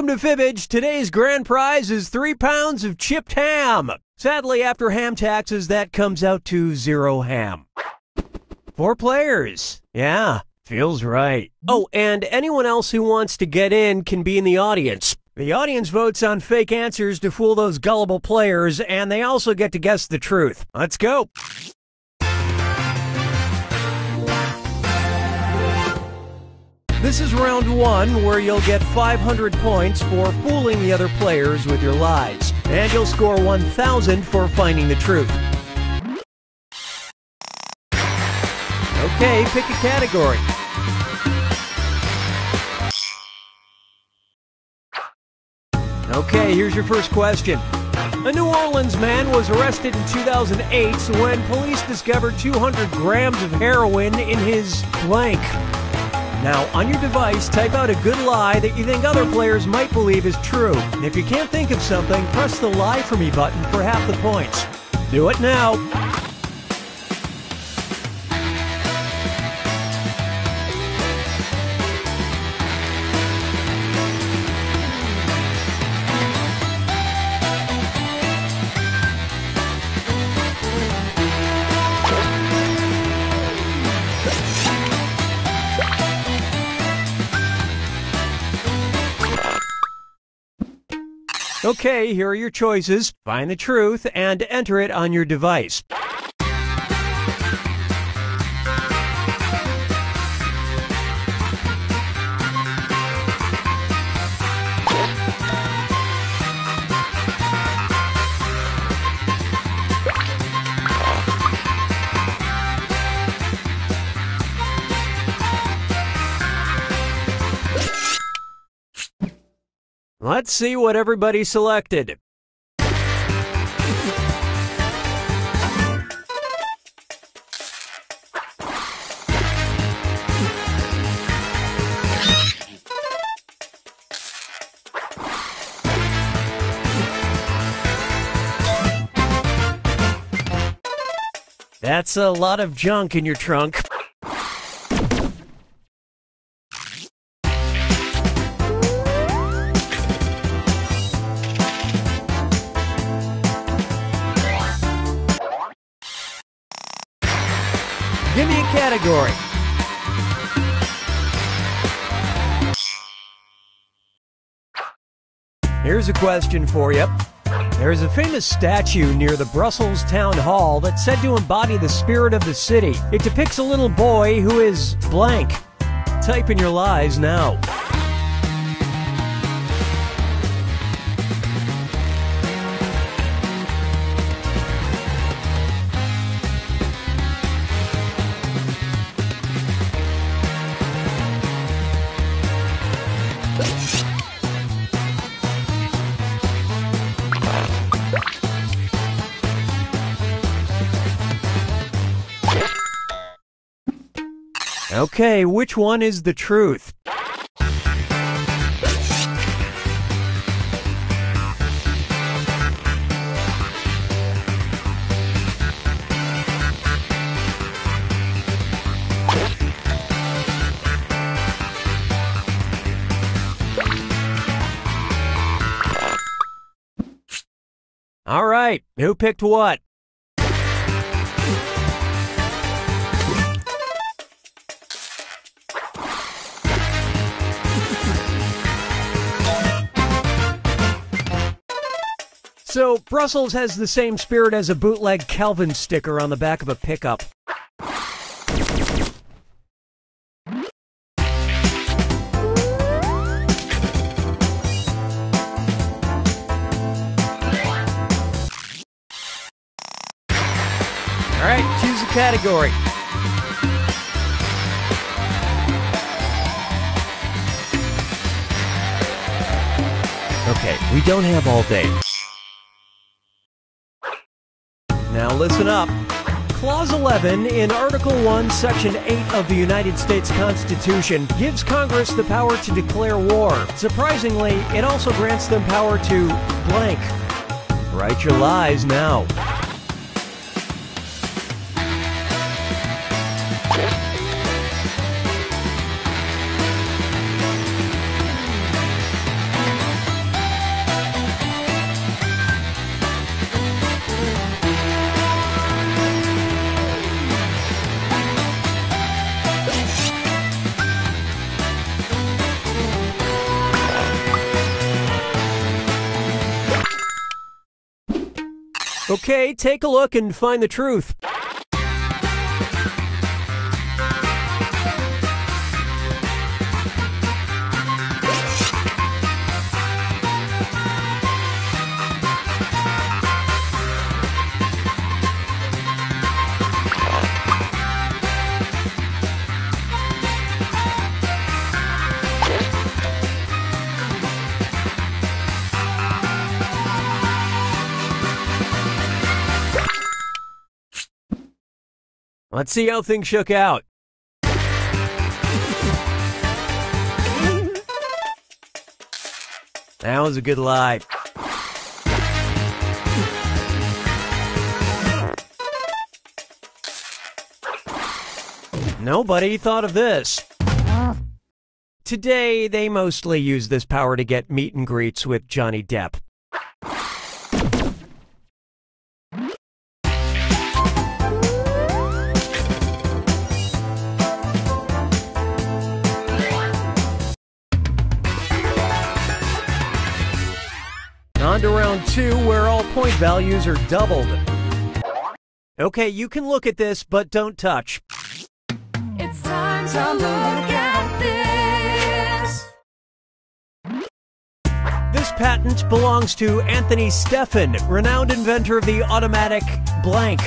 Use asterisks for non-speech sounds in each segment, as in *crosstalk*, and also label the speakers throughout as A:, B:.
A: Welcome to Fibbage. Today's grand prize is three pounds of chipped ham. Sadly, after ham taxes, that comes out to zero ham. Four players. Yeah, feels right. Oh, and anyone else who wants to get in can be in the audience. The audience votes on fake answers to fool those gullible players, and they also get to guess the truth. Let's go. This is round one, where you'll get 500 points for fooling the other players with your lies, and you'll score 1,000 for finding the truth. Okay, pick a category. Okay, here's your first question. A New Orleans man was arrested in 2008 when police discovered 200 grams of heroin in his blank. Now, on your device, type out a good lie that you think other players might believe is true. And if you can't think of something, press the Lie For Me button for half the points. Do it now. Okay, here are your choices. Find the truth and enter it on your device. Let's see what everybody selected. That's a lot of junk in your trunk. Category. Here's a question for you. There's a famous statue near the Brussels Town Hall that's said to embody the spirit of the city. It depicts a little boy who is blank. Type in your lies now. Okay, which one is the truth? All right, who picked what? So, Brussels has the same spirit as a bootleg Calvin sticker on the back of a pickup. All right, choose a category. Okay, we don't have all day. Now listen up. Clause 11 in Article 1, Section 8 of the United States Constitution gives Congress the power to declare war. Surprisingly, it also grants them power to blank. Write your lies now. Okay, take a look and find the truth. Let's see how things shook out. That was a good lie. Nobody thought of this. Today, they mostly use this power to get meet and greets with Johnny Depp. Values are doubled. Okay, you can look at this, but don't touch.
B: It's time to look at this.
A: This patent belongs to Anthony Steffen, renowned inventor of the automatic blank.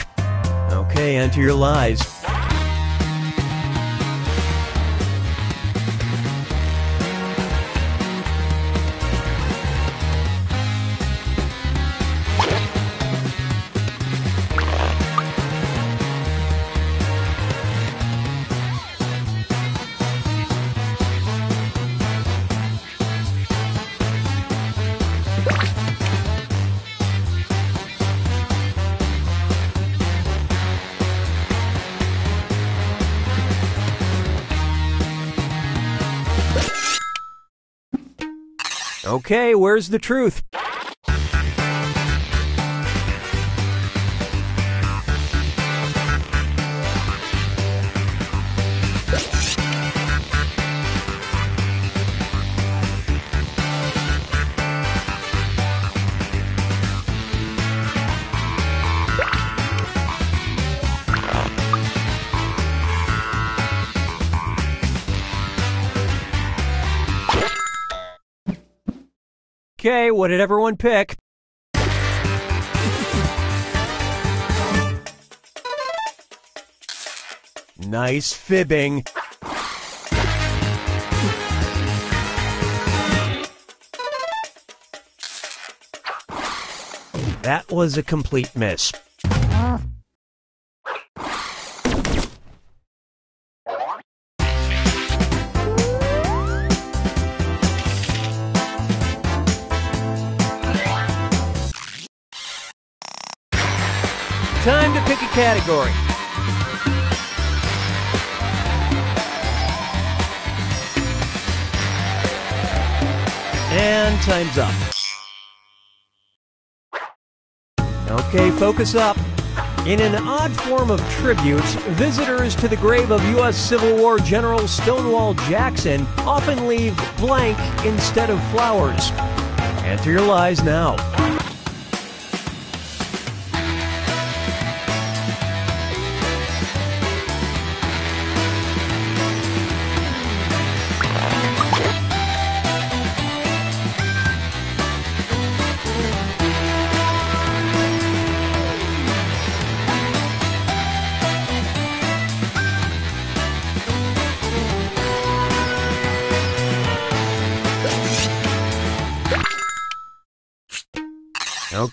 A: Okay, enter your lies. Okay, where's the truth? Okay, what did everyone pick? Nice fibbing. That was a complete miss. Time to pick a category. And time's up. Okay, focus up. In an odd form of tribute, visitors to the grave of U.S. Civil War General Stonewall Jackson often leave blank instead of flowers. Enter your lies now.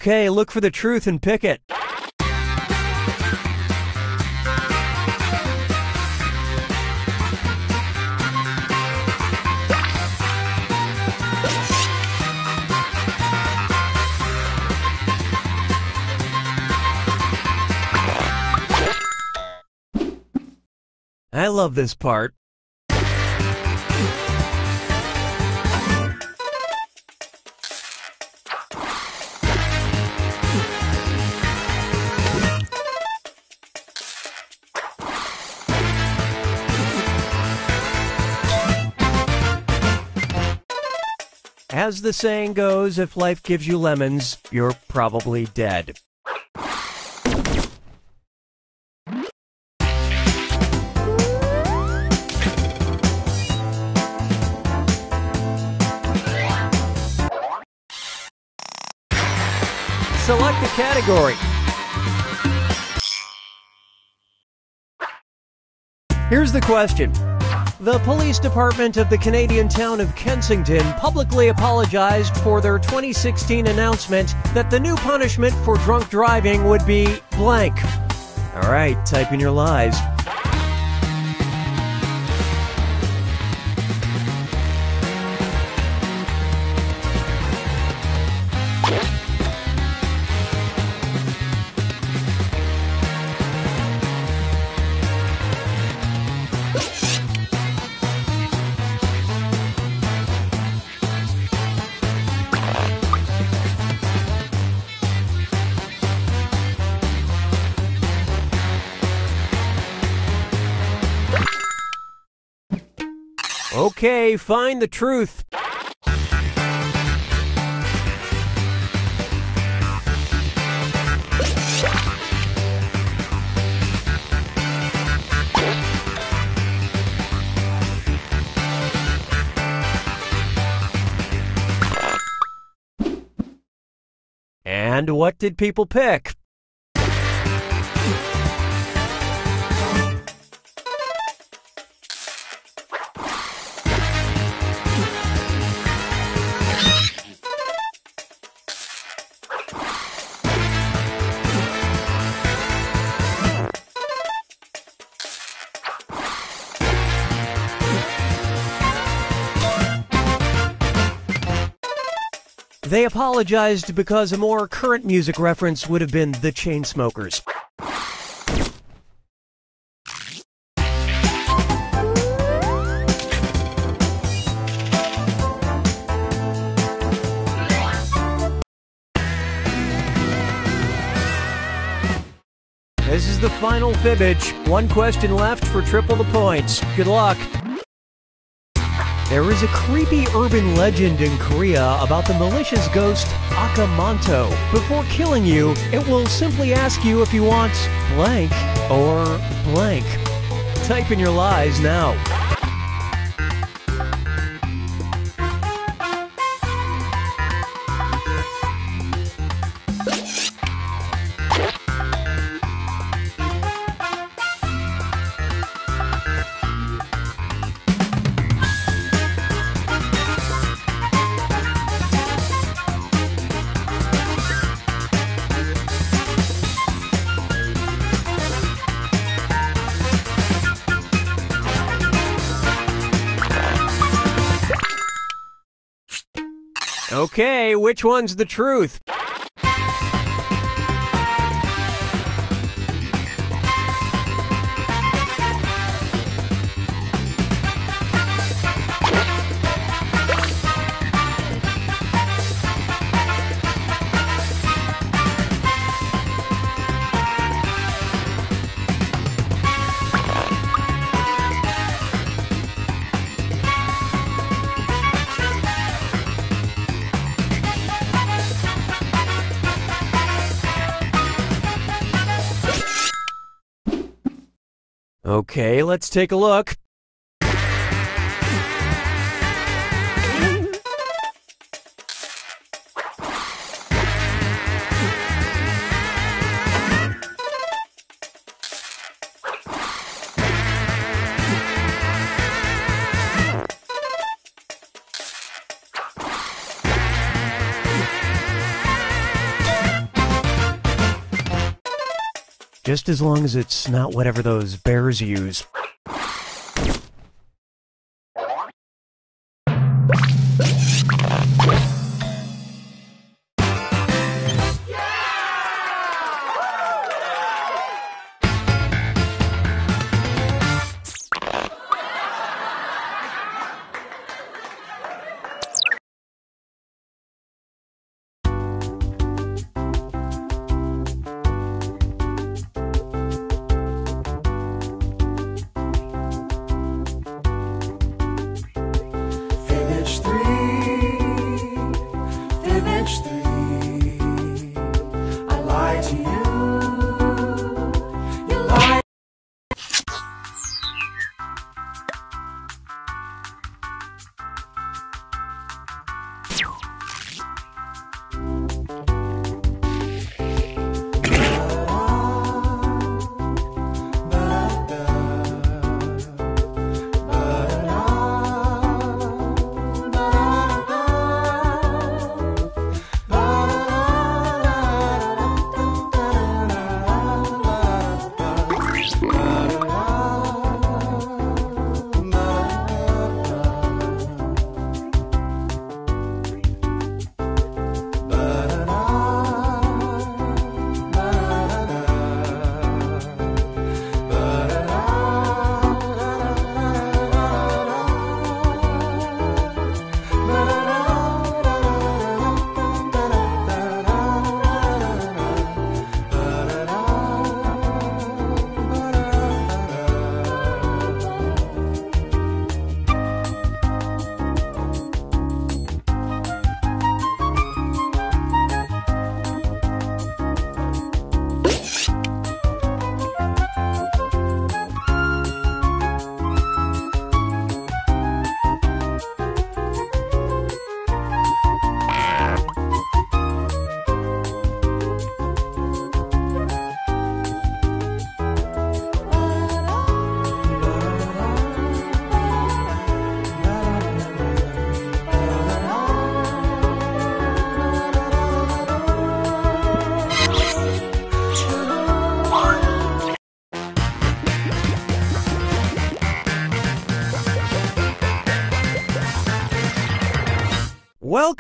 A: Okay, look for the truth and pick it. I love this part. as the saying goes, if life gives you lemons, you're probably dead. Select a category. Here's the question the police department of the Canadian town of Kensington publicly apologized for their 2016 announcement that the new punishment for drunk driving would be blank. All right, type in your lies. Okay, find the truth. And what did people pick? They apologized because a more current music reference would have been the Chainsmokers. This is the final fibbage. One question left for triple the points. Good luck. There is a creepy urban legend in Korea about the malicious ghost Akamanto. Before killing you, it will simply ask you if you want blank or blank. Type in your lies now. Which one's the truth? Okay, let's take a look. Just as long as it's not whatever those bears use.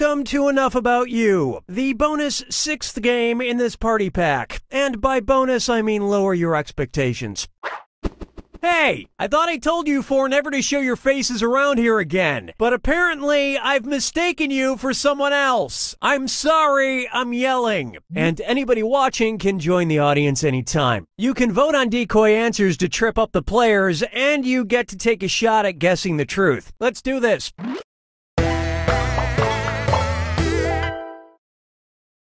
A: Welcome to Enough About You, the bonus sixth game in this party pack. And by bonus, I mean lower your expectations. Hey, I thought I told you four never to show your faces around here again, but apparently I've mistaken you for someone else. I'm sorry, I'm yelling. And anybody watching can join the audience anytime. You can vote on decoy answers to trip up the players, and you get to take a shot at guessing the truth. Let's do this.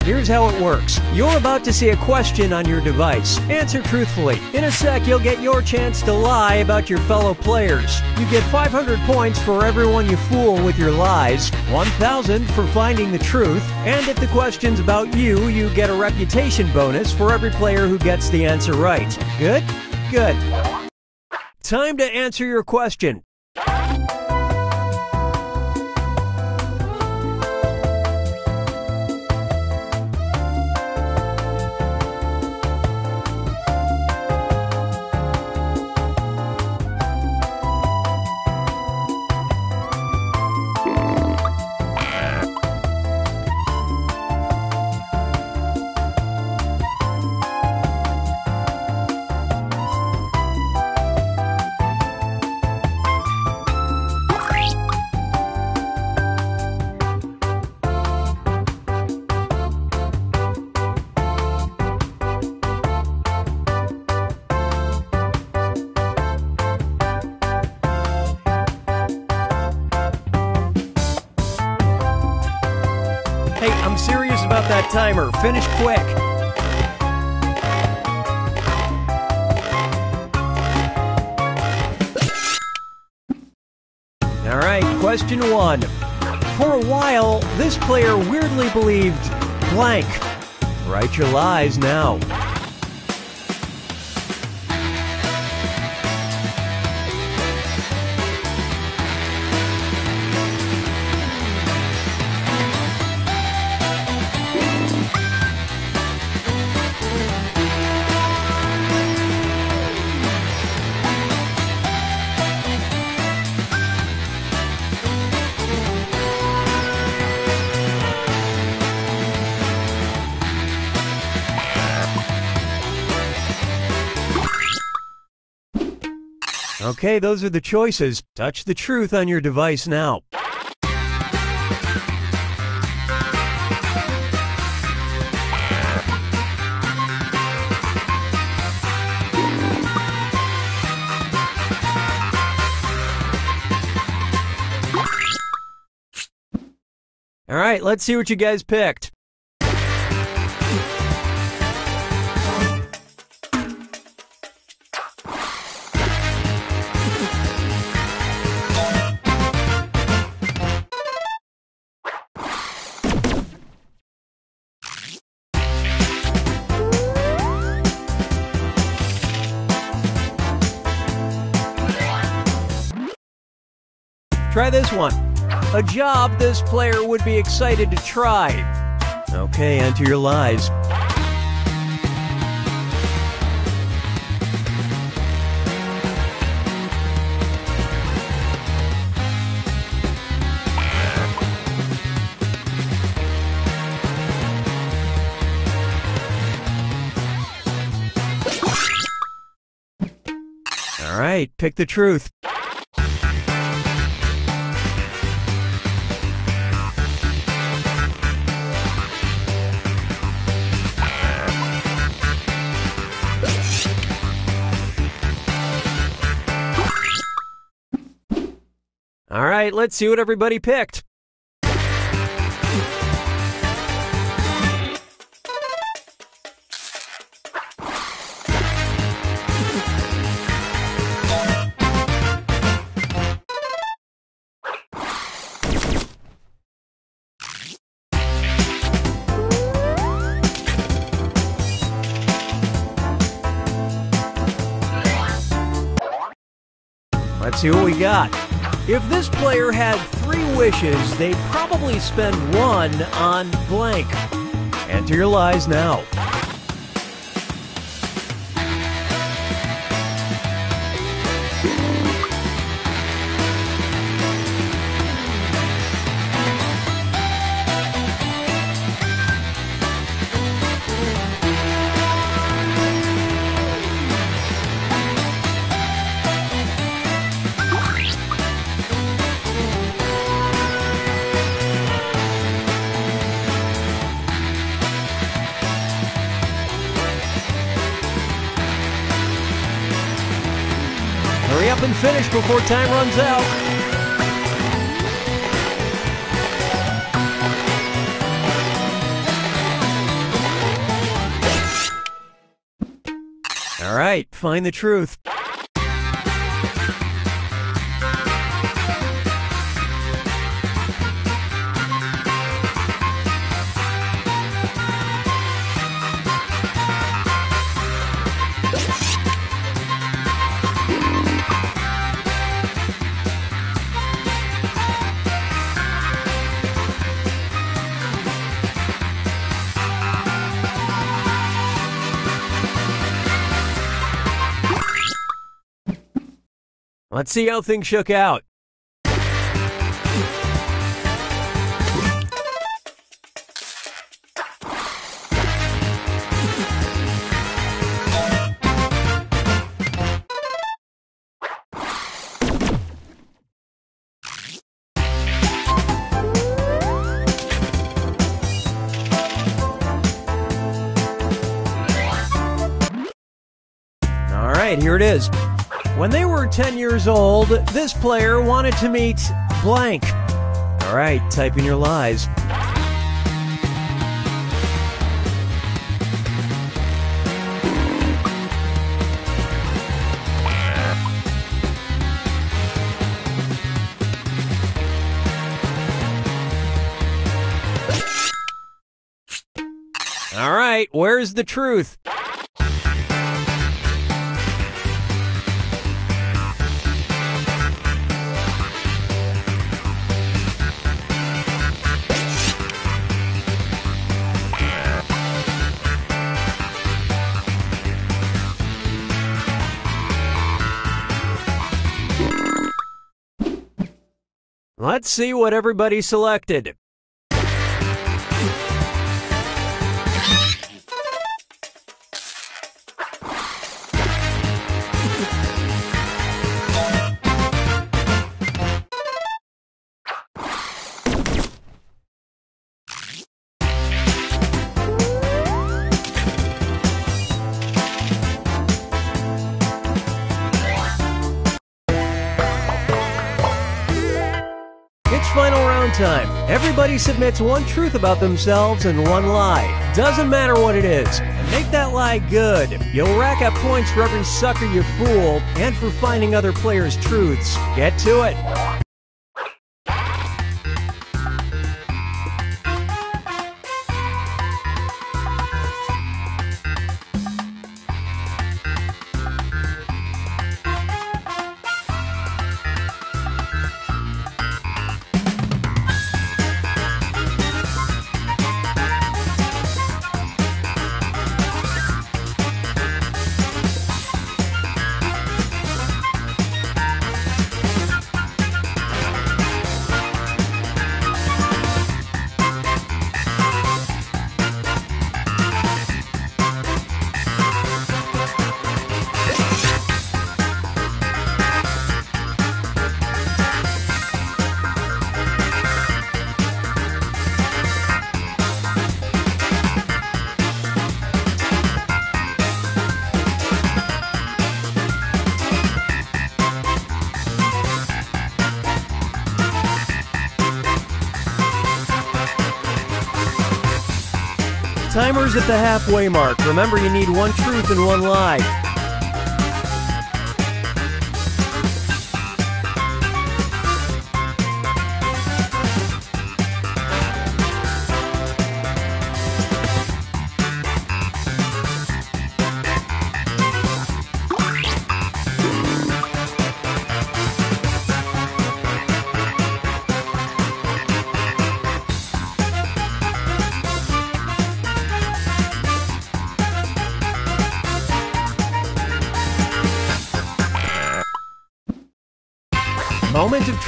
A: Here's how it works. You're about to see a question on your device. Answer truthfully. In a sec, you'll get your chance to lie about your fellow players. You get 500 points for everyone you fool with your lies, 1,000 for finding the truth, and if the question's about you, you get a reputation bonus for every player who gets the answer right. Good? Good. Time to answer your question. About that timer. Finish quick. All right, question one. For a while, this player weirdly believed blank. Write your lies now. Okay, those are the choices. Touch the truth on your device now. All right, let's see what you guys picked. One. A job this player would be excited to try. Okay, enter your lies. All right, pick the truth. All right, let's see what everybody picked. Let's see what we got. If this player had three wishes, they'd probably spend one on blank. Enter your lies now. And finish before time runs out. All right, find the truth. Let's see how things shook out. All right, here it is. When they were 10 years old, this player wanted to meet blank. All right, type in your lies. All right, where's the truth? Let's see what everybody selected. Everybody submits one truth about themselves and one lie. Doesn't matter what it is. Make that lie good. You'll rack up points for every sucker you fool and for finding other players' truths. Get to it. Timer's at the halfway mark. Remember, you need one truth and one lie.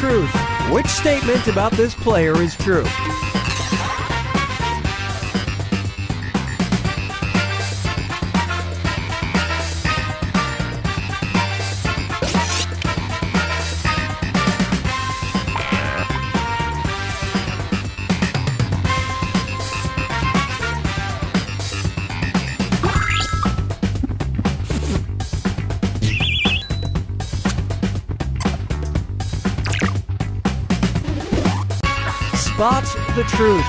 A: Truth. Which statement about this player is true? Truth.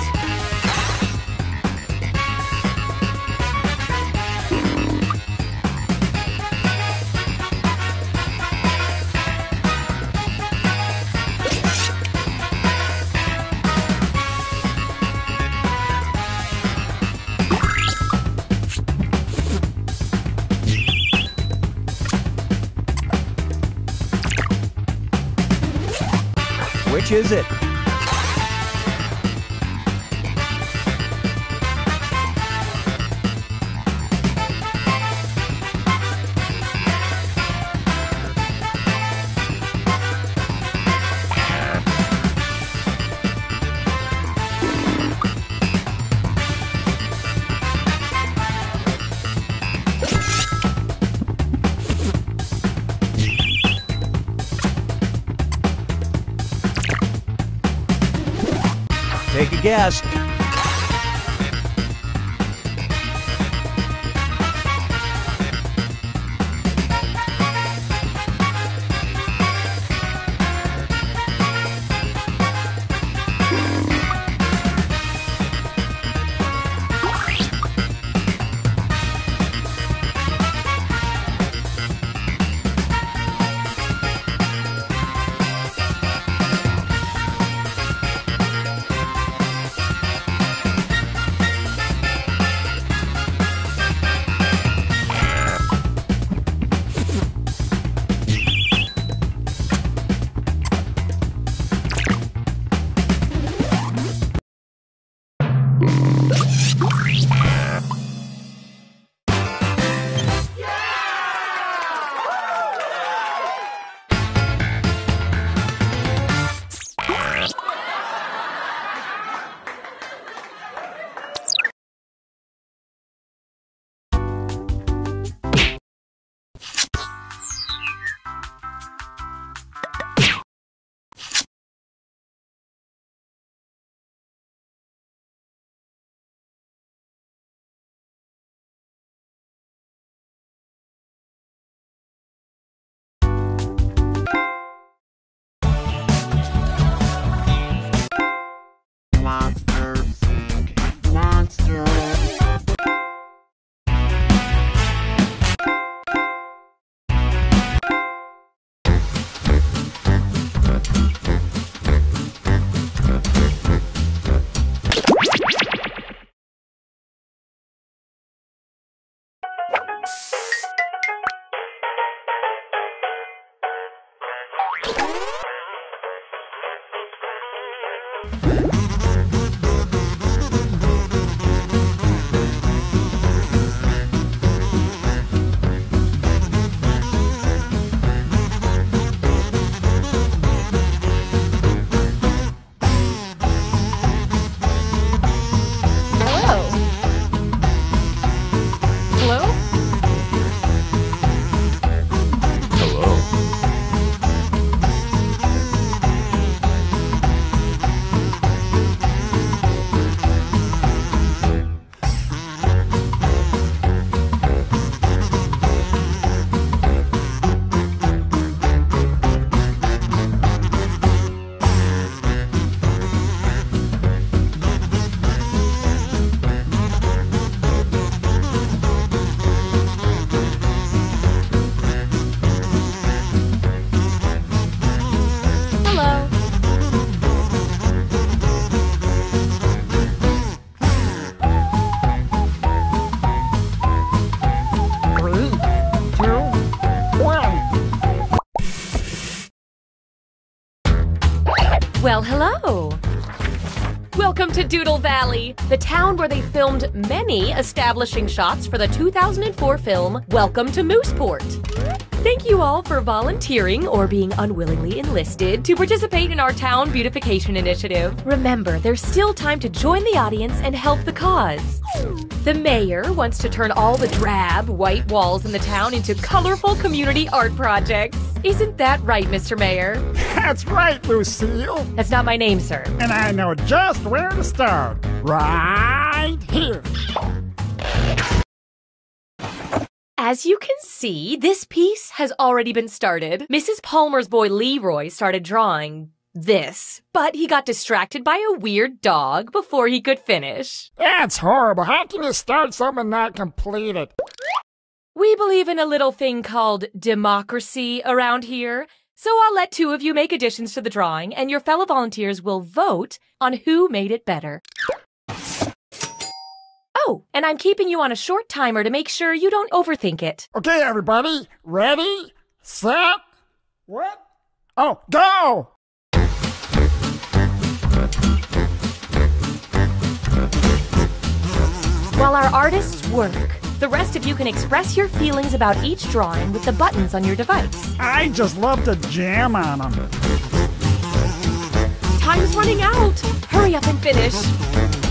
A: Which is it? Take
C: Doodle Valley, the town where they filmed many establishing shots for the 2004 film Welcome to Mooseport. Thank you all for volunteering or being unwillingly enlisted to participate in our town beautification initiative. Remember, there's still time to join the audience and help the cause. The mayor wants to turn all the drab, white walls in the town into colorful community art projects. Isn't that right, Mr. Mayor? *laughs*
D: That's right, Lucille.
C: That's not my name, sir.
D: And I know just where to start. Right here.
C: As you can see, this piece has already been started. Mrs. Palmer's boy Leroy started drawing this, but he got distracted by a weird dog before he could finish.
D: That's horrible. How can you start something not complete it?
C: We believe in a little thing called democracy around here, so I'll let two of you make additions to the drawing, and your fellow volunteers will vote on who made it better. Oh, and I'm keeping you on a short timer to make sure you don't overthink it.
D: Okay, everybody, ready, set, what? Oh, go!
C: While our artists work, the rest of you can express your feelings about each drawing with the buttons on your device.
D: I just love to jam on them.
C: Time's running out. Hurry up and finish.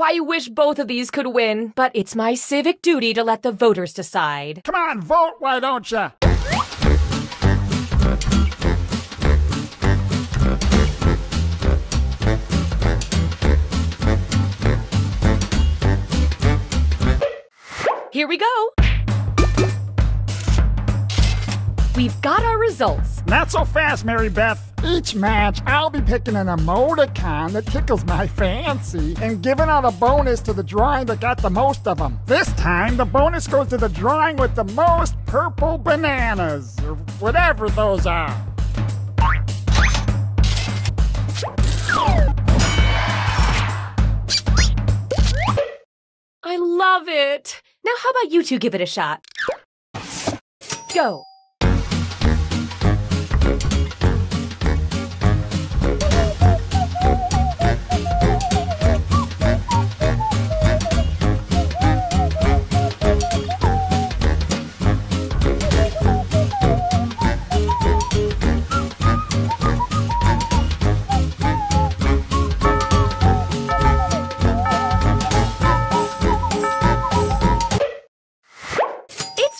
C: Oh, I wish both of these could win, but it's my civic duty to let the voters decide.
D: Come on, vote, why don't you?
C: Here we go. We've got our results.
D: Not so fast, Mary Beth. Each match, I'll be picking an emoticon that tickles my *laughs* fancy and giving out a bonus to the drawing that got the most of them. This time, the bonus goes to the drawing with the most purple bananas, or whatever those are.
C: I love it. Now, how about you two give it a shot? Go.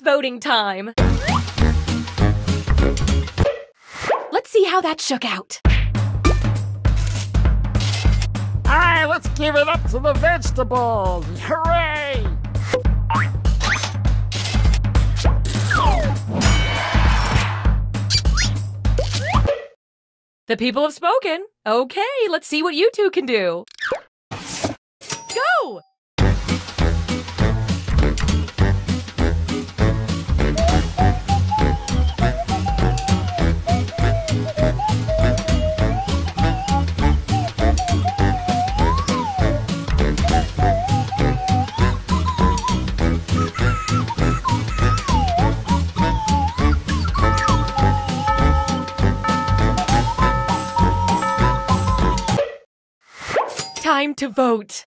C: Voting time. Let's see how that shook out.
D: All right, let's give it up to the vegetables. Hooray!
C: The people have spoken. Okay, let's see what you two can do. To vote.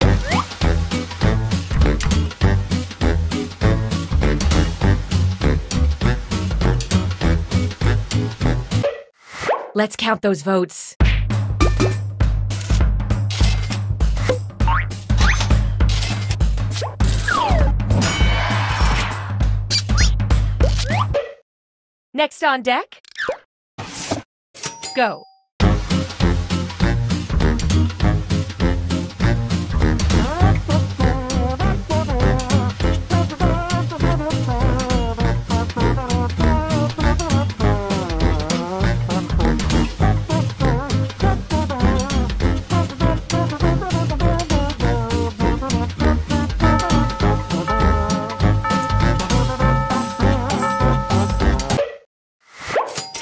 C: Let's count those votes. Next on deck, go.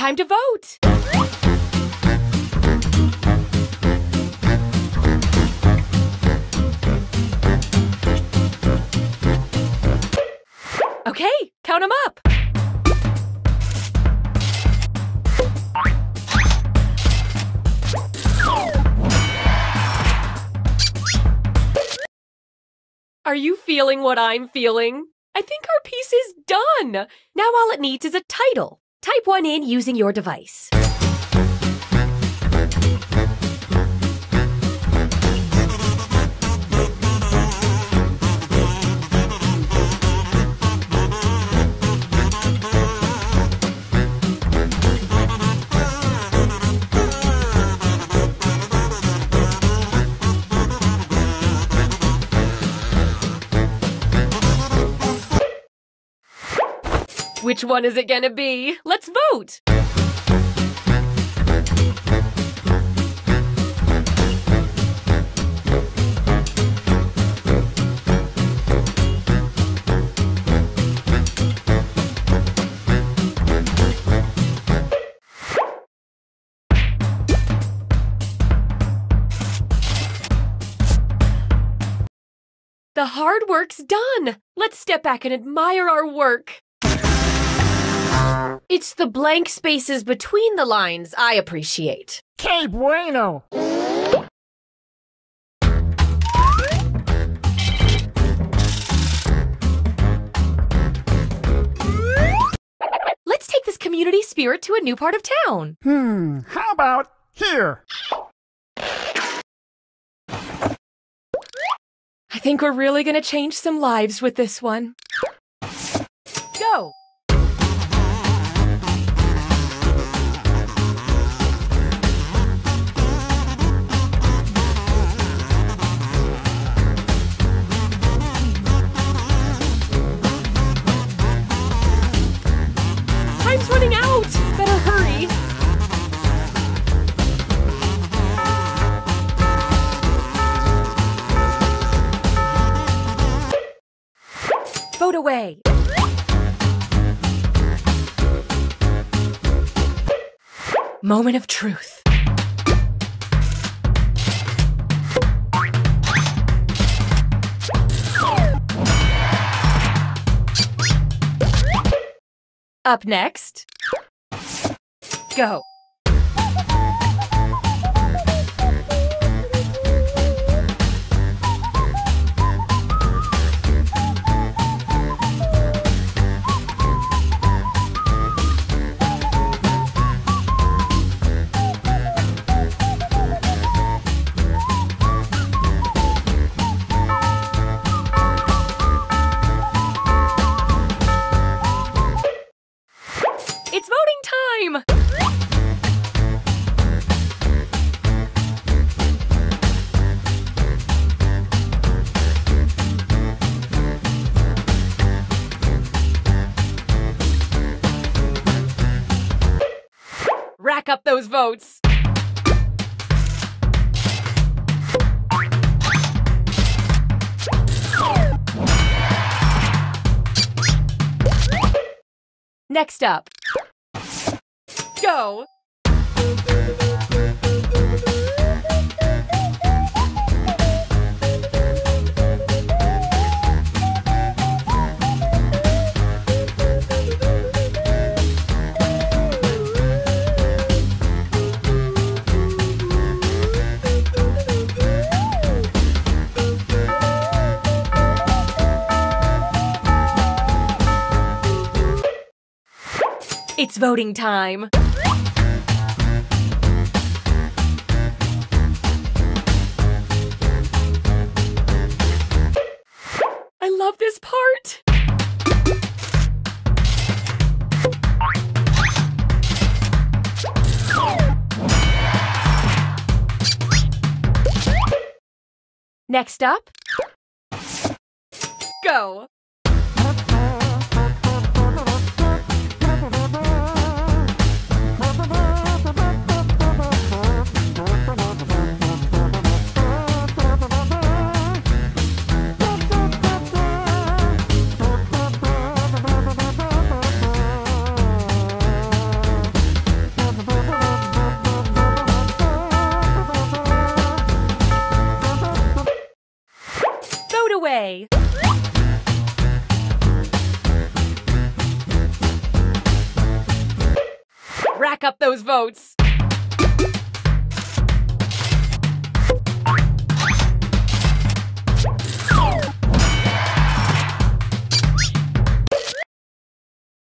C: Time to vote. Okay, count them up. Are you feeling what I'm feeling? I think our piece is done. Now all it needs is a title. Type one in using your device. Which one is it gonna be? Let's vote! The hard work's done. Let's step back and admire our work. It's the blank spaces between the lines I appreciate.
D: Que bueno!
C: Let's take this community spirit to a new part of town.
D: Hmm, how about here?
C: I think we're really gonna change some lives with this one. Go! Vote away! Moment of truth. Up next. Go. Up! Next up. Go! It's voting time! I love this part! Next up, go! Away! Rack up those votes!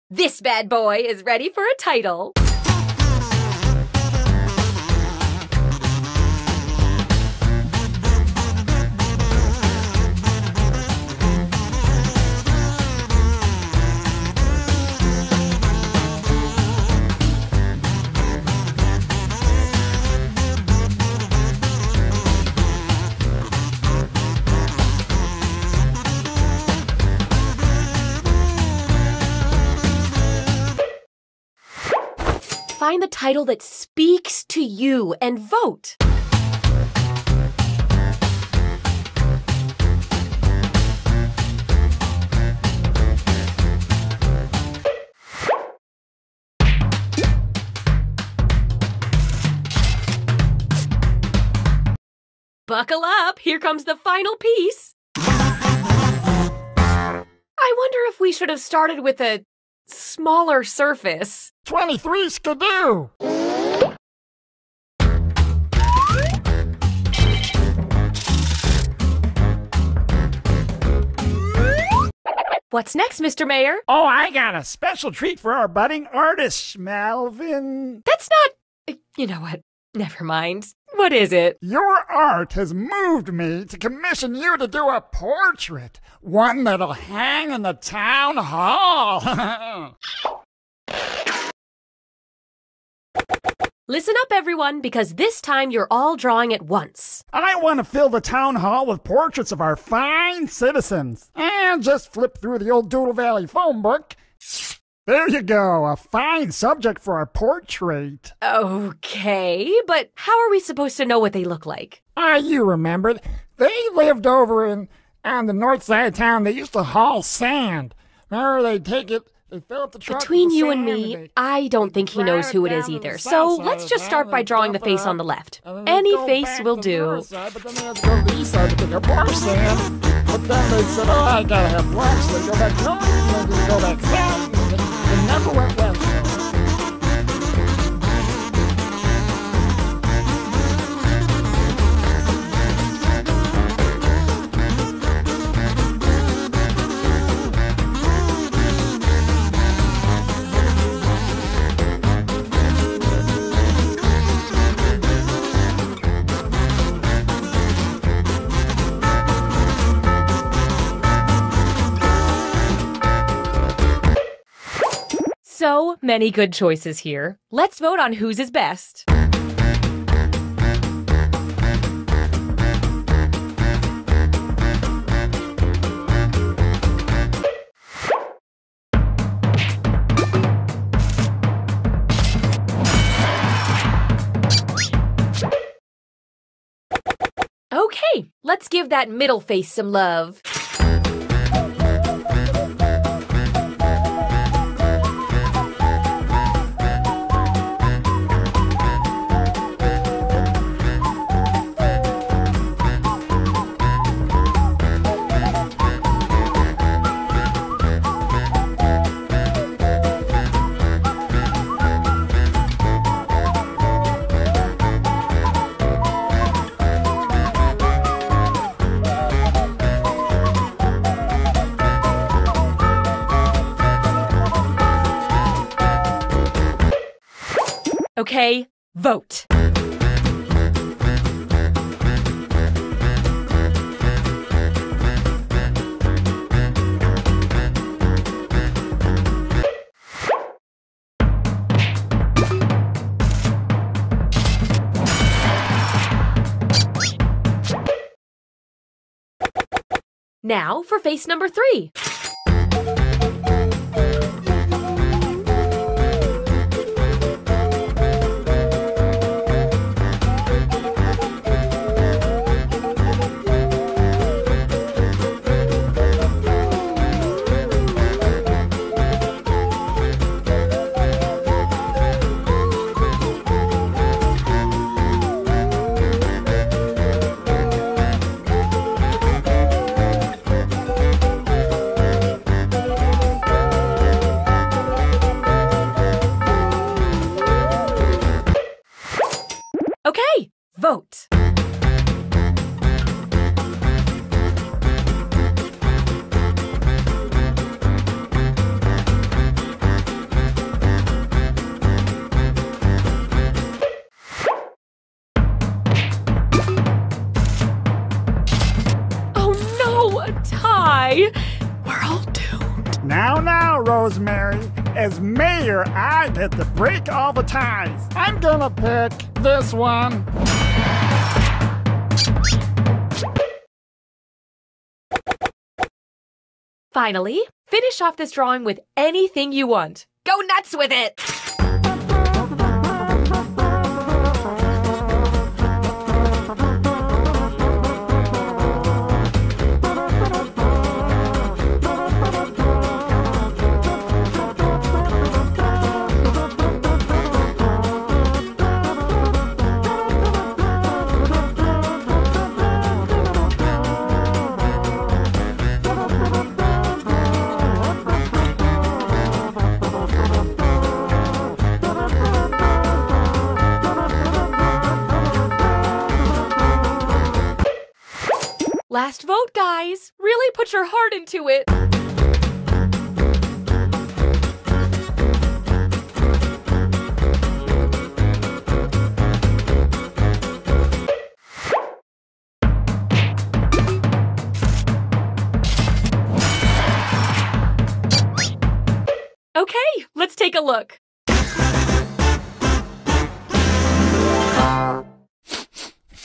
C: This bad boy is ready for a title. Find the title that speaks to you and vote. Buckle up, here comes the final piece. I wonder if we should have started with a smaller surface.
D: 23 skidoo!
C: What's next, Mr. Mayor?
D: Oh, I got a special treat for our budding artist, Malvin.
C: That's not. You know what? *laughs* Never mind. What is it?
D: Your art has moved me to commission you to do a portrait, one that'll hang in the town hall. *laughs*
C: Listen up, everyone, because this time you're all drawing at once.
D: I want to fill the town hall with portraits of our fine citizens. And just flip through the old Doodle Valley phone book. There you go, a fine subject for a portrait.
C: Okay, but how are we supposed to know what they look like?
D: Ah, you remember, they lived over in on the north side of town. They used to haul sand. Remember, they take it, they fill up the truck.
C: Between you and me,
D: they
C: I don't think he knows who it is either. So let's just start by drawing the face on the left.
D: and
C: Any face will do.
D: Side, but then they had to go to the east side to pick up more sand. But then they said, "Oh, I gotta have lunch." So they go back north, and then they go back south. Never went west.
C: Many good choices here. Let's vote on whose is best. Okay, let's give that middle face some love. Okay, vote. Now for face number three.
D: I get the break all the ties. I'm gonna pick this one.
C: Finally, finish off this drawing with anything you want. Go nuts with it! Put your heart into it. Okay, let's take a look.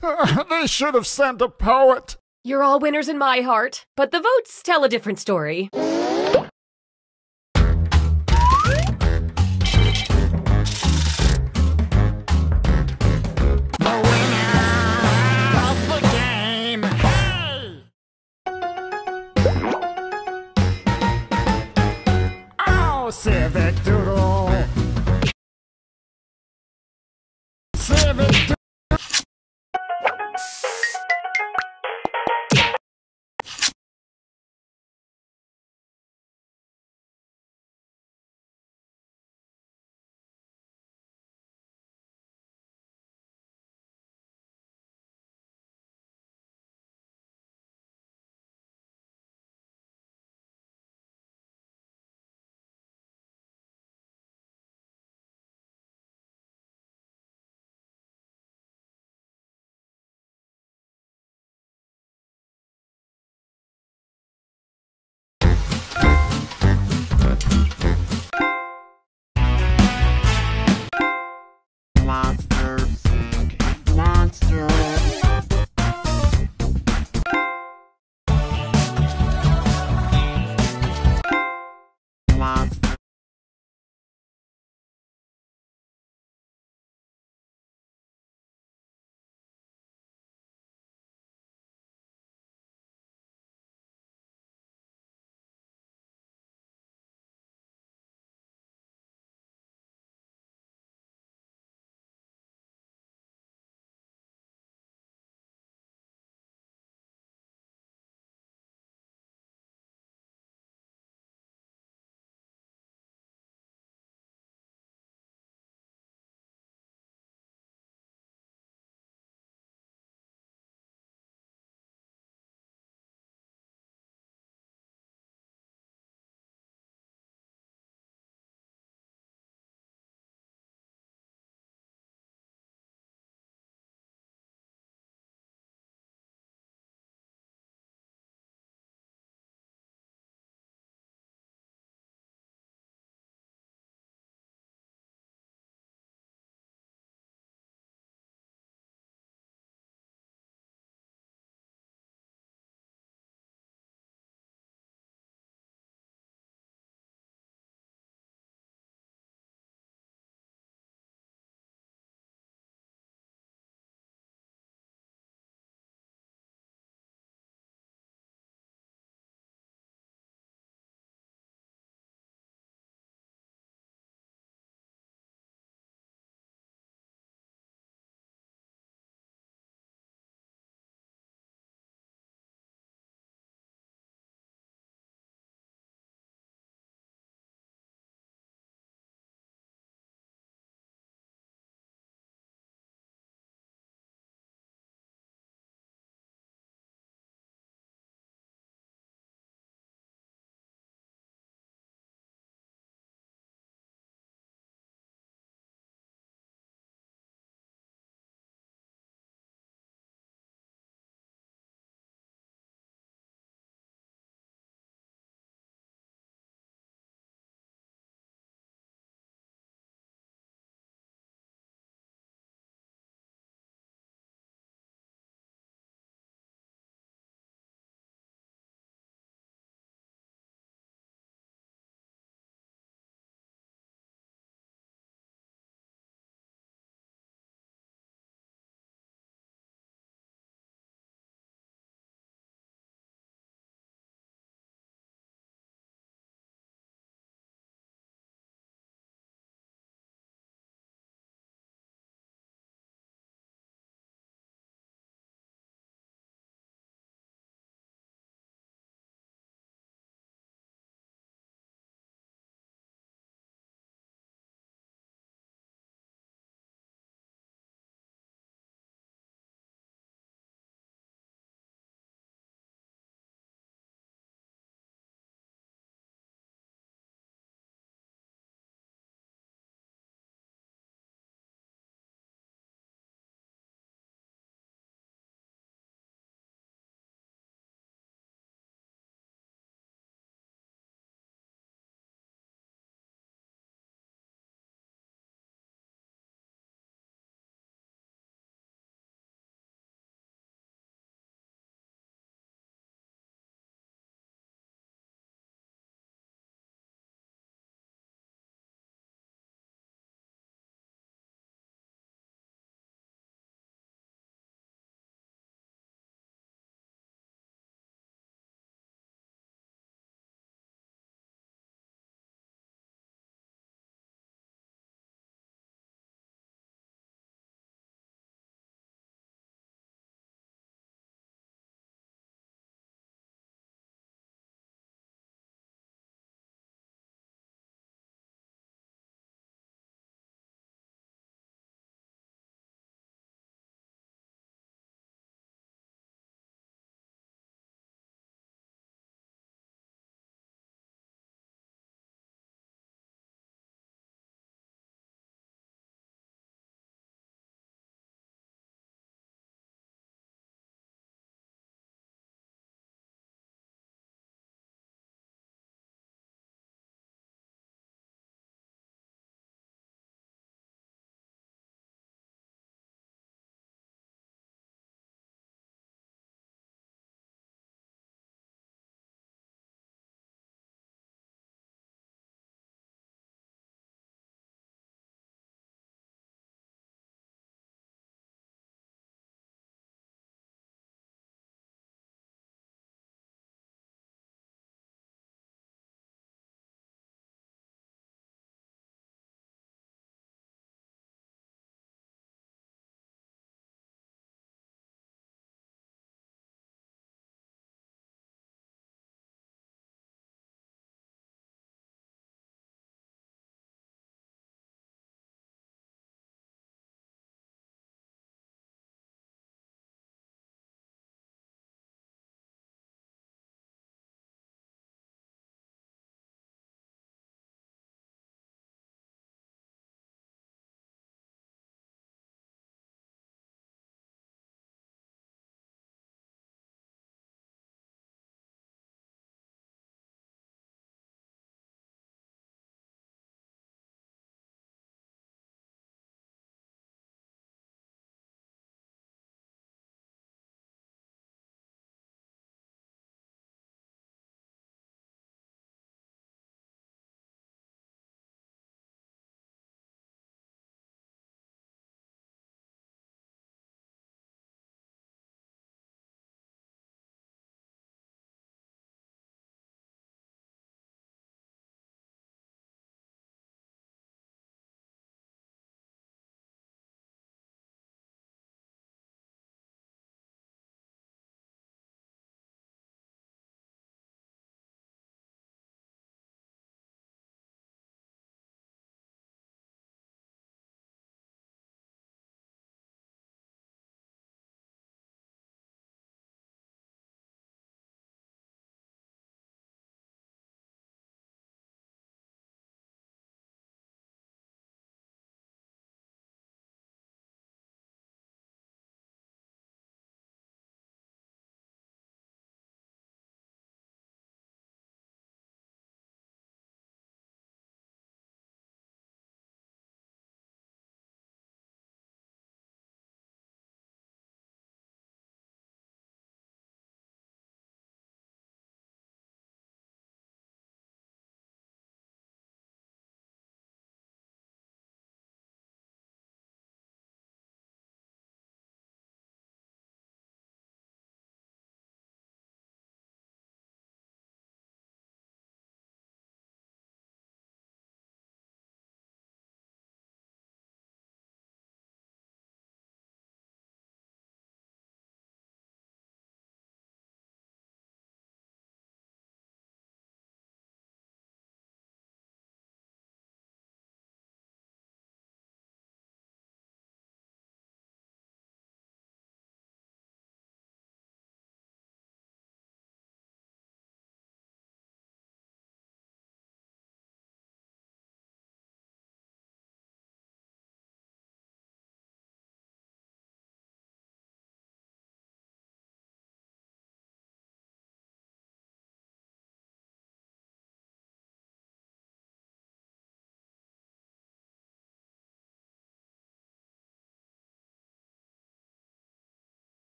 C: *laughs*
D: they should have sent a poet.
C: You're all winners in my heart, but the votes tell a different story.
D: The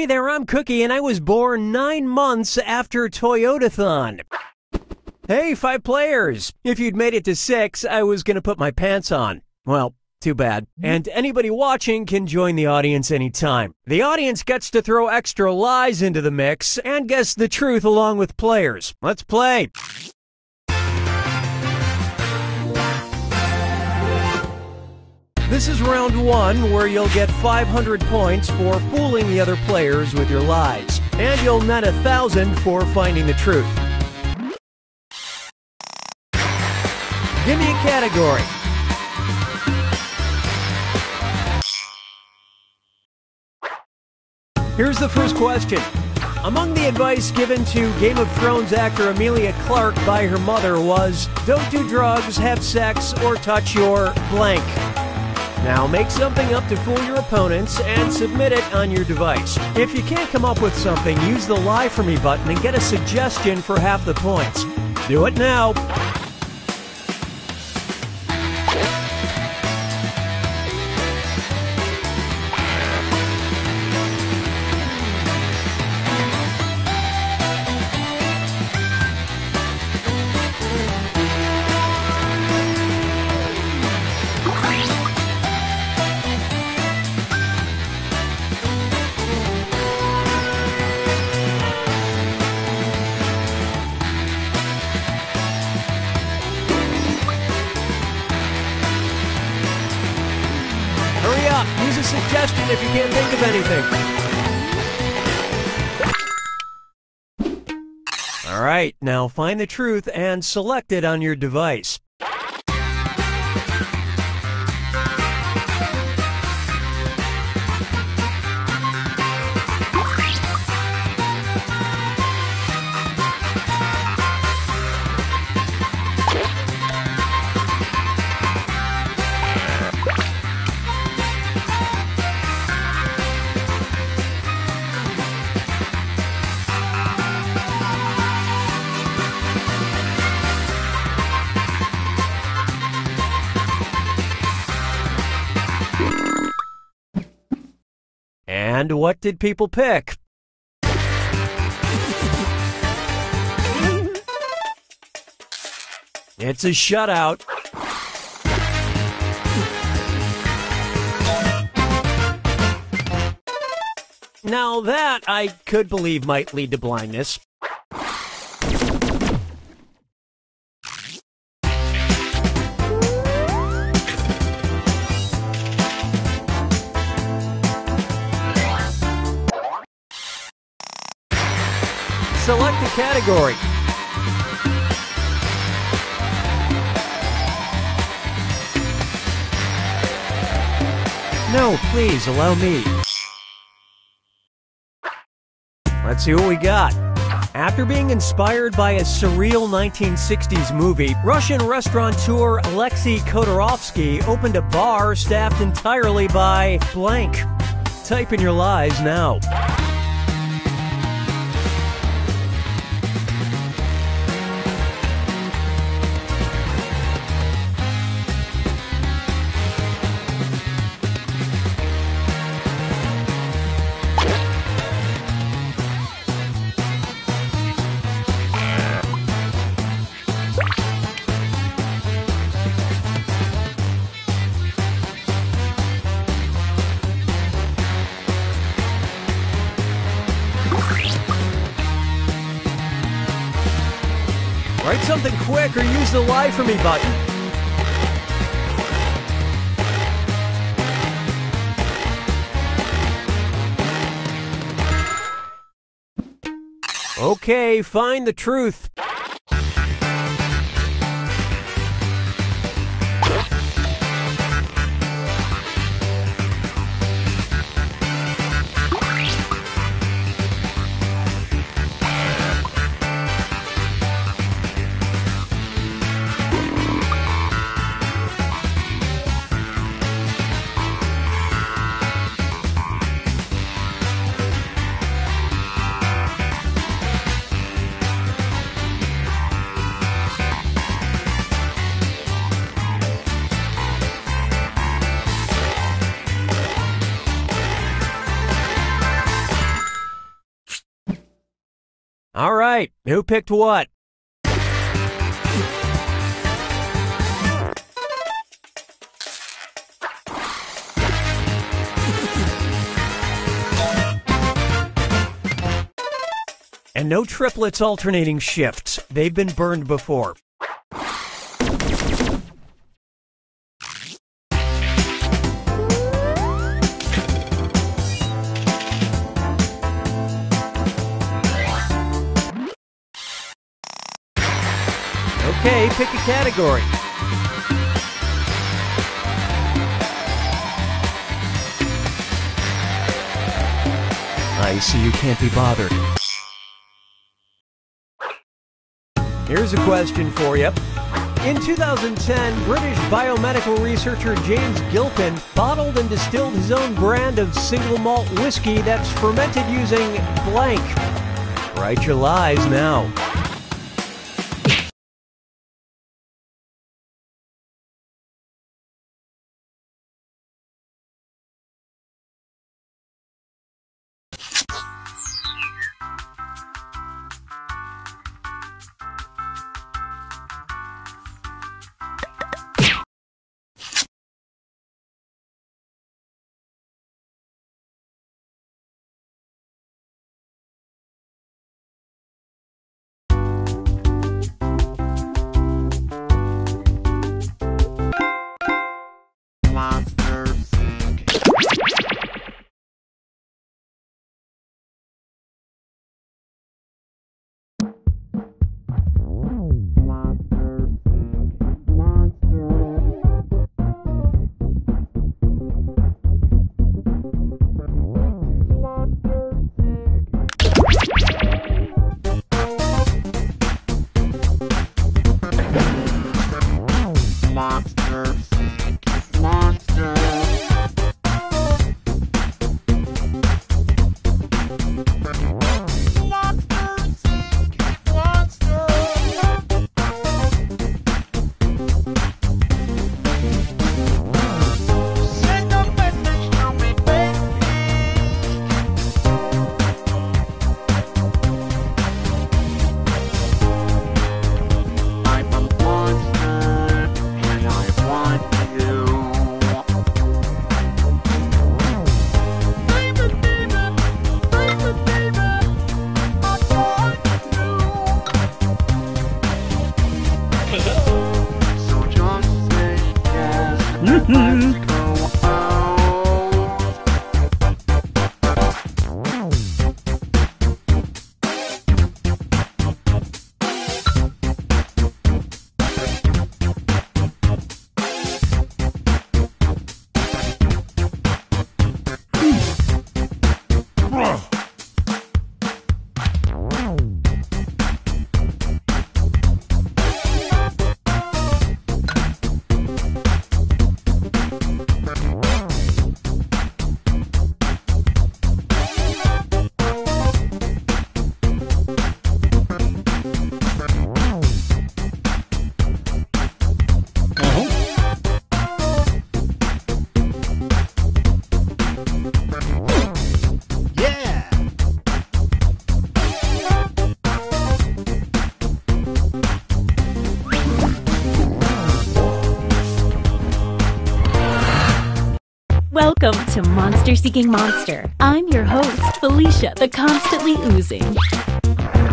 D: Hey
A: there, I'm Cookie, and I was born nine months after Toyotathon. Hey, five players! If you'd made it to six, I was gonna put my pants on. Well, too bad. And anybody watching can join the audience anytime. The audience gets to throw extra lies into the mix and guess the truth along with players. Let's play! This is round one, where you'll get 500 points for fooling the other players with your lies, and you'll net a thousand for finding the truth. Give me a category. Here's the first question. Among the advice given to Game of Thrones actor Emilia Clarke by her mother was don't do drugs, have sex, or touch your blank. Now make something up to fool your opponents and submit it on your device. If you can't come up with something, use the Lie For Me button and get a suggestion for half the points. Do it now. Of anything. All right, now find the truth and select it on your device. And what did people pick? It's a shutout. Now that I could believe might lead to blindness. Select a category. No, please allow me. Let's see what we got. After being inspired by a surreal 1960s movie, Russian restaurateur Alexei Kodorovsky opened a bar staffed entirely by blank. Type in your lies now. Something quick or use the Lie For Me button. Okay, find the truth. Who picked what? And no triplets alternating shifts. They've been burned before. Okay, pick a category. I see you can't be bothered. Here's a question for you. In 2010, British biomedical researcher James Gilpin bottled and distilled his own brand of single malt whiskey that's fermented using blank. Write your lies now.
C: To Monster Seeking Monster. I'm your host, Felicia, the constantly oozing.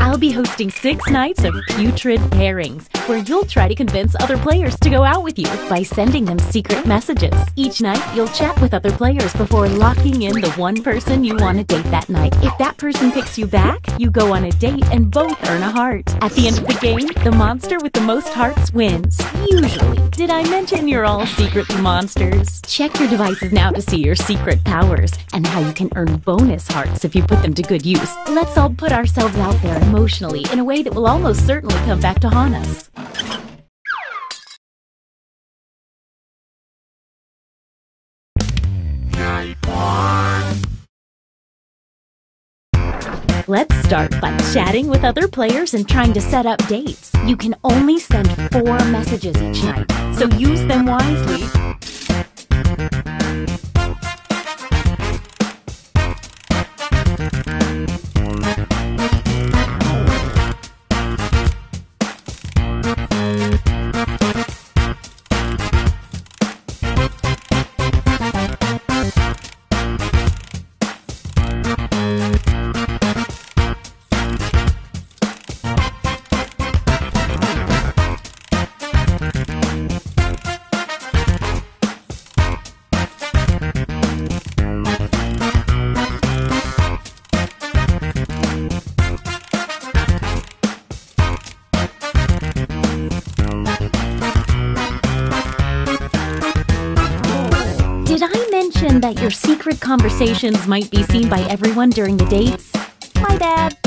C: I'll be hosting six nights of putrid pairings, where you'll try to convince other players to go out with you by sending them secret messages. Each night, you'll chat with other players before locking in the one person you want to date that night. If that person picks you back, you go on a date and both earn a heart. At the end of the game, the monster with the most hearts wins. Usually. Did I mention you're all secret monsters? Check your devices now to see your secret powers and how you can earn bonus hearts if you put them to good use. Let's all put ourselves out there emotionally in a way that will almost certainly come back to haunt us. Let's start by chatting with other players and trying to set up dates. You can only send four messages each night, so use them wisely. Conversations might be seen by everyone during the dates? My bad.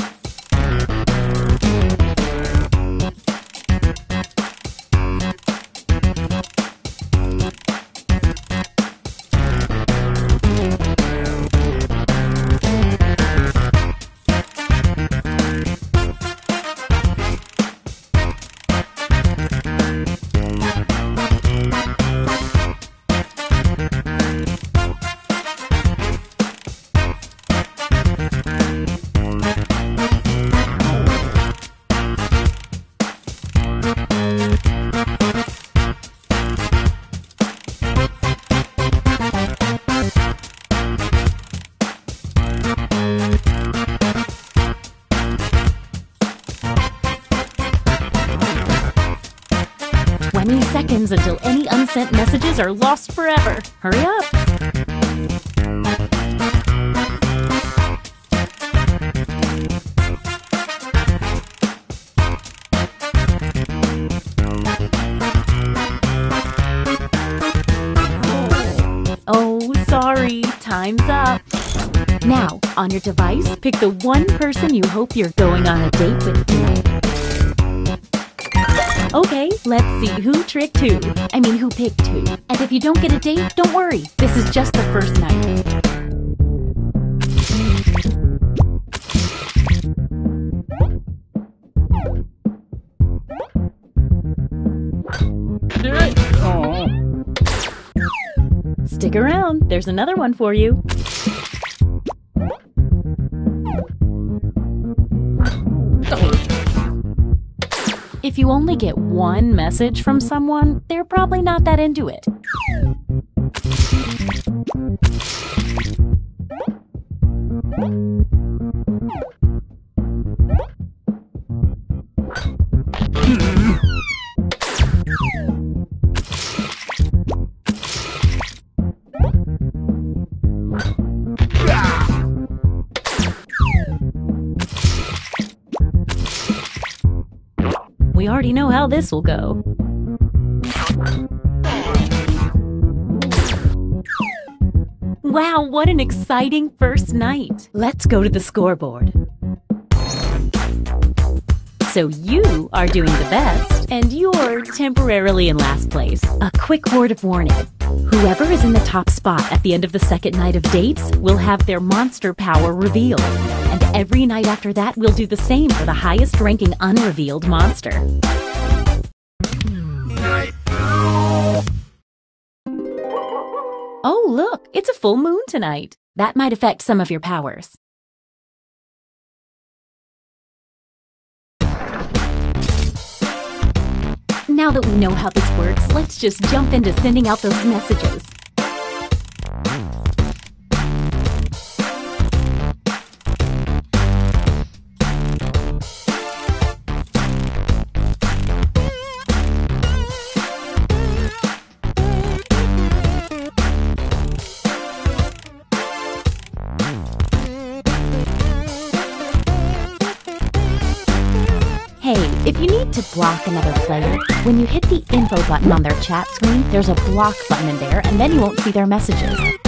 C: Until any unsent messages are lost forever. Hurry up. Oh, sorry. Time's up. Now, on your device, pick the one person you hope you're going on a date with. Okay, let's see who tricked who. I mean, who picked who. And if you don't get a date, don't worry. This is just the first night. Stick around, there's another one for you. If you only get one message from someone, they're probably not that into it. How this will go. Wow, what an exciting first night! Let's go to the scoreboard. So you are doing the best, and you're temporarily in last place. A quick word of warning. Whoever is in the top spot at the end of the second night of dates will have their monster power revealed. And every night after that, we'll do the same for the highest ranking unrevealed monster. Oh, look, it's a full moon tonight. That might affect some of your powers. Now that we know how this works, let's just jump into sending out those messages. To block another player, when you hit the info button on their chat screen, there's a block button in there, and then you won't see their messages.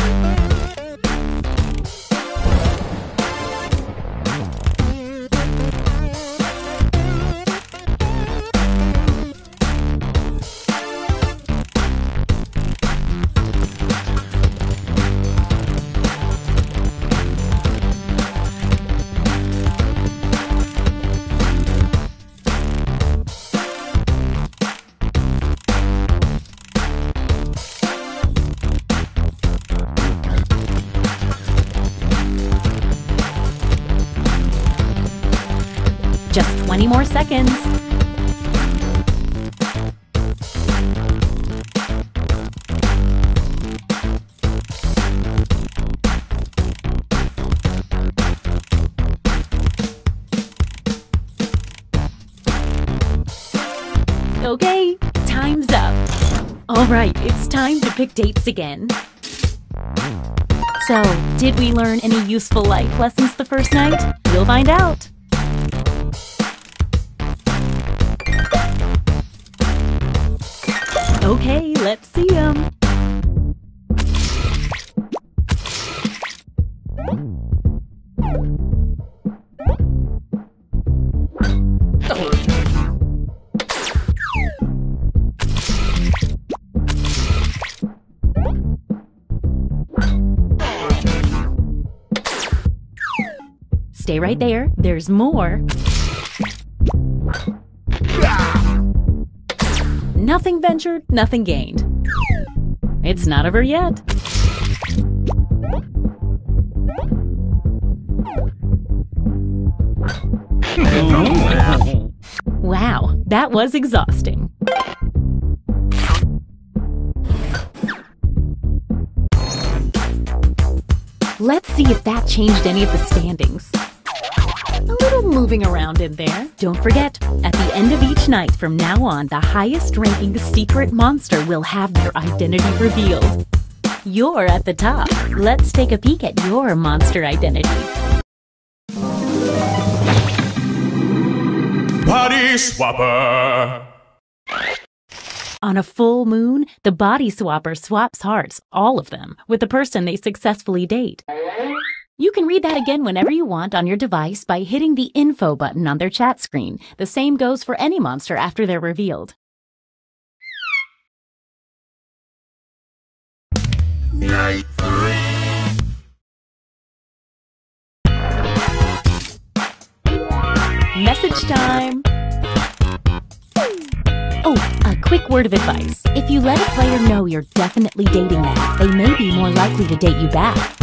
C: More seconds. Okay, time's up. All right, it's time to pick dates again. So, did we learn any useful life lessons the first night? We'll find out. Okay, let's see them. Stay right there, there's more. Nothing ventured, nothing gained. It's not over yet. wow, that was exhausting. Let's see if that changed any of the standings. Little moving around in there. Don't forget, at the end of each night from now on, the highest ranking secret monster will have their identity revealed. You're at the top. Let's take a peek at your monster identity.
E: Body Swapper.
C: On a full moon, the body swapper swaps hearts, all of them, with the person they successfully date. You can read that again whenever you want on your device by hitting the info button on their chat screen. The same goes for any monster after they're revealed. Message time! Oh, a quick word of advice. If you let a player know you're definitely dating them, they may be more likely to date you back.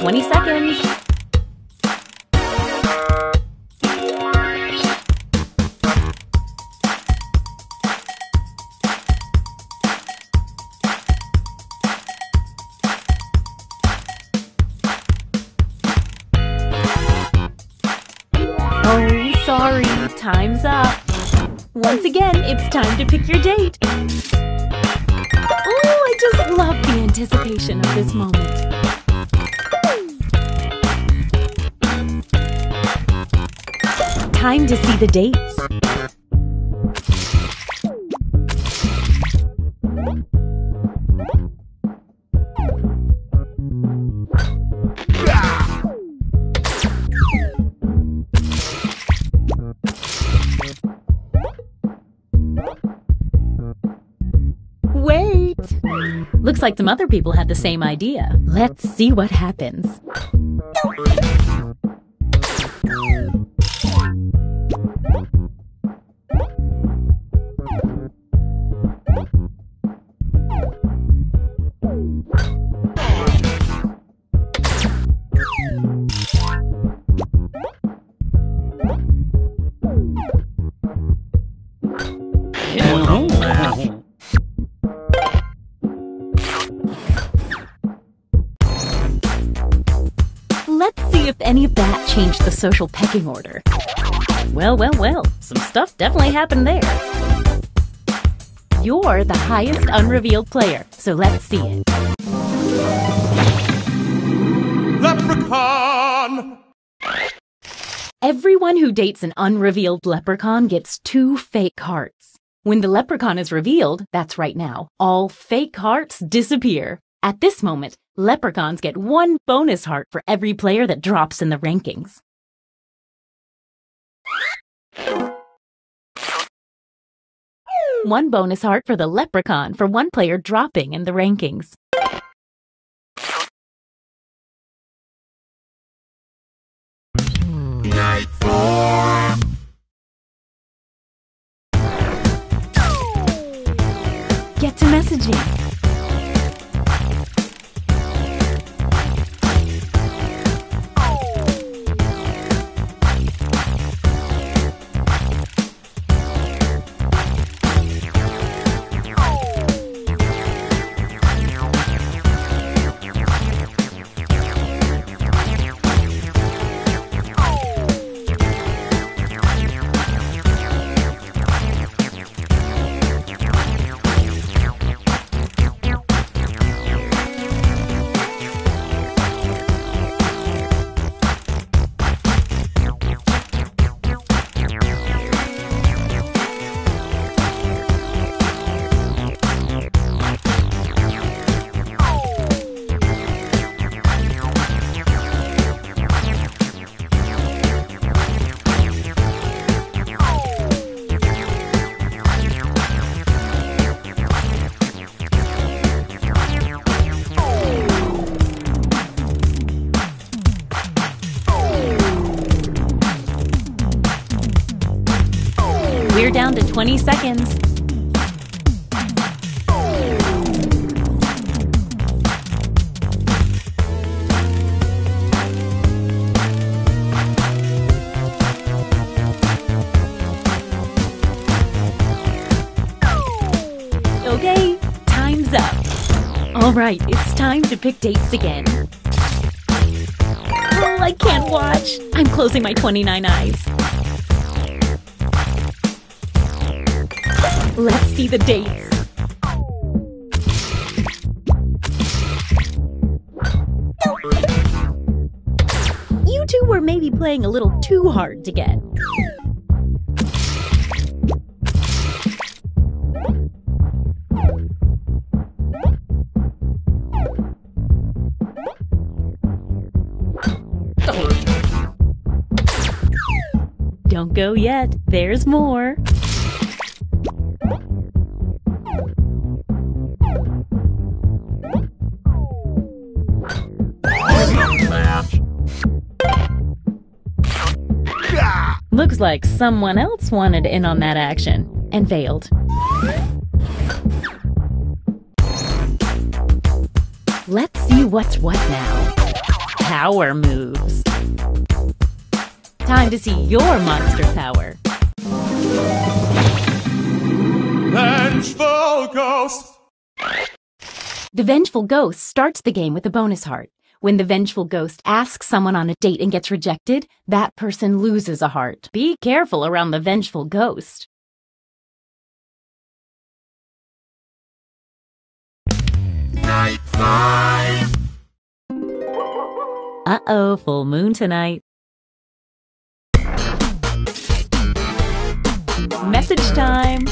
C: 20 seconds. The dates. Wait! Looks like some other people had the same idea. Let's see what happens. Social pecking order. Well, well, well, some stuff definitely happened there. You're the highest unrevealed player, so let's see it.
E: Leprechaun.
C: Everyone who dates an unrevealed leprechaun gets two fake hearts. When the leprechaun is revealed, that's right now, all fake hearts disappear. At this moment, leprechauns get one bonus heart for every player that drops in the rankings. One bonus heart for the leprechaun for one player dropping in the rankings. Get to messaging. Seconds. Okay, time's up. All right, it's time to pick dates again. Oh, I can't watch. I'm closing my 29 eyes. Let's see the dates. You two were maybe playing a little too hard to get. Don't go yet. There's more. Like someone else wanted in on that action and failed. Let's see what's what now. Power moves. Time to see your monster power.
E: Vengeful ghost.
C: The Vengeful Ghost starts the game with a bonus heart. When the Vengeful Ghost asks someone on a date and gets rejected, that person loses a heart. Be careful around the Vengeful Ghost. Uh oh, full moon tonight. Message time.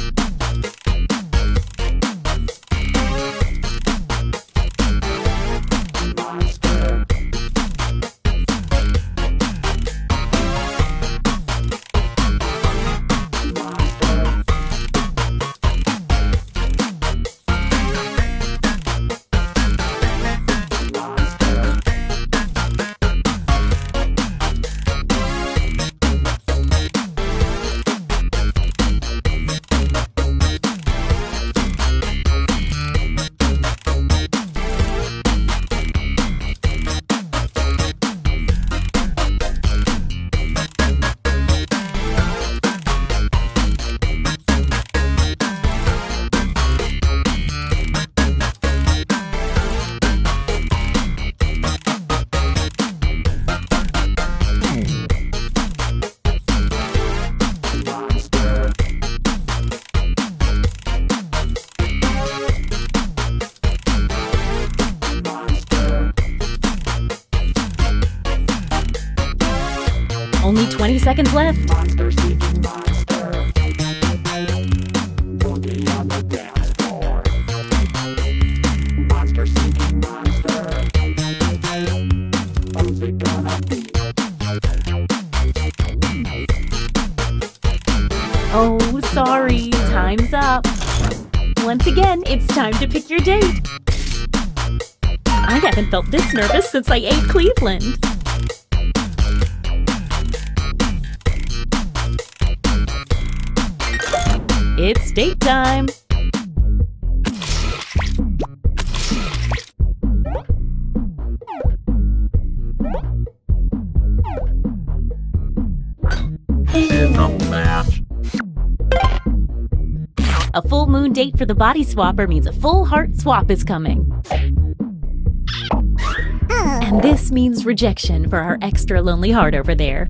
C: Since I ate Cleveland. It's date time. A full moon date for the body swapper means a full heart swap is coming. And this means rejection for our extra lonely heart over there.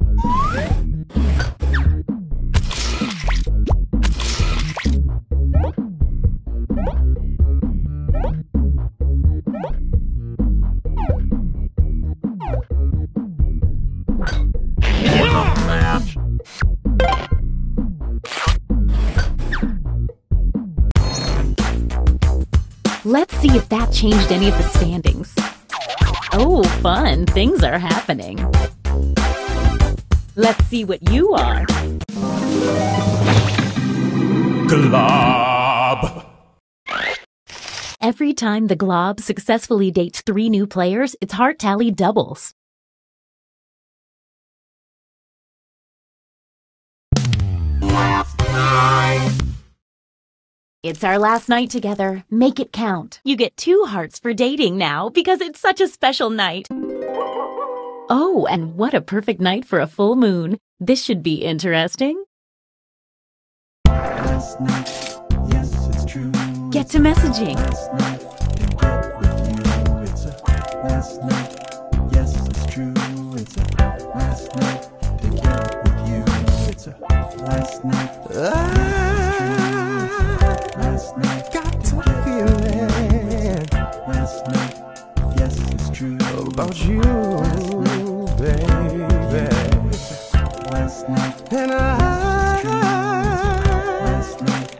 C: Let's see if that changed any of the standings. Oh, fun. Things are happening. Let's see what you are.
E: Glob.
C: Every time the Glob successfully dates three new players, its heart tally doubles. It's our last night together. Make it count. You get two hearts for dating now because it's such a special night. Oh, and what a perfect night for a full moon. This should be interesting.
F: Last night, yes, it's true.
C: Get to messaging.
F: Last night, to get with you. It's a last night, yes, it's true. It's a last night, to get with you. It's a last night. Last night, got to feel it. Last night, yes, it's true. About you, baby. Last night, and I. Last night,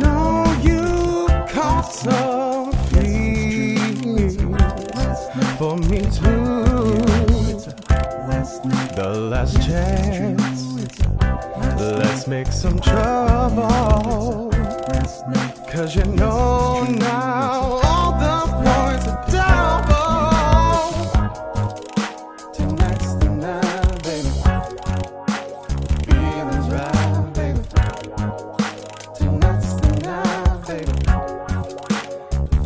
F: know you caught some feelings for me too. Last night the last chance. Let's make some trouble. Cause you know now all the points are double. Tonight's the night, baby. Feelings right, baby. Tonight's the night, baby.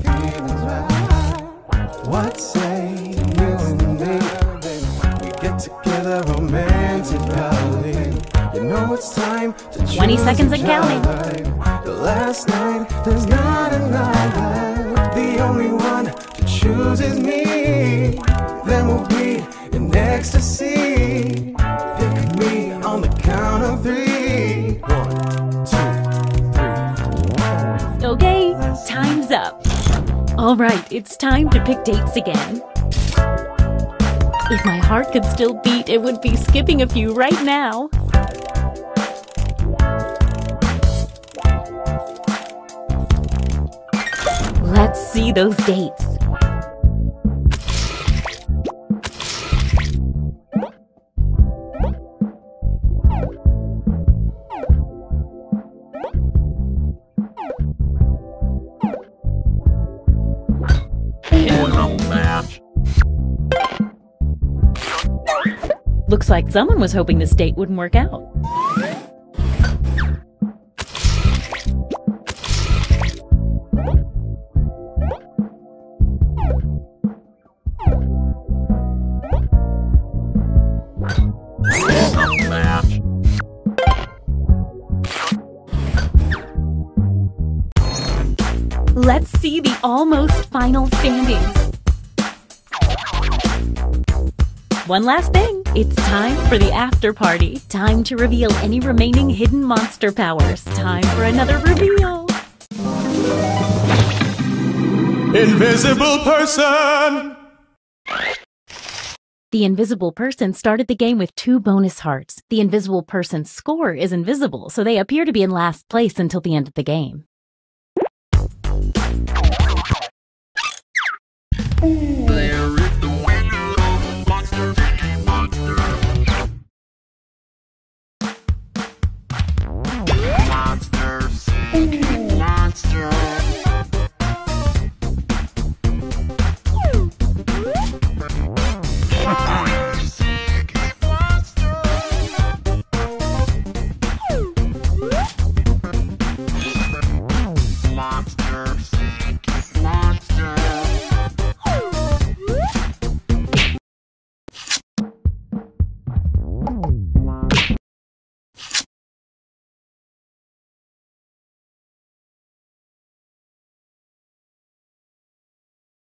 F: Feelings right. What say you and me? We get together romantically. You know it's time to
C: 20 seconds and counting.
F: Last night, there's not another. The only one to choose is me. Then we'll be in ecstasy. Pick me on the count of three. One, two, three.
C: Okay, time's up. All right, it's time to pick dates again. If my heart could still beat, it would be skipping a few right now. See those dates. Looks like someone was hoping this date wouldn't work out. Almost final standings. One last thing. It's time for the after party. Time to reveal any remaining hidden monster powers. Time for another reveal.
E: Invisible person.
C: The invisible person started the game with two bonus hearts. The invisible person's score is invisible, so they appear to be in last place until the end of the game.
G: There